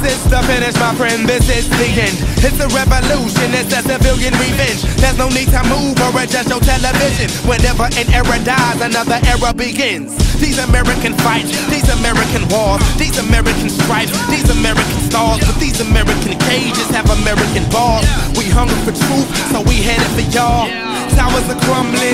This is the finish, my friend, this is the end. It's a revolution, it's a civilian revenge. There's no need to move or adjust your television. Whenever an era dies, another era begins. These American fights, these American wars, these American stripes, these American stars. But these American cages have American bars. We hunger for truth, so we headed for y'all. Towers are crumbling,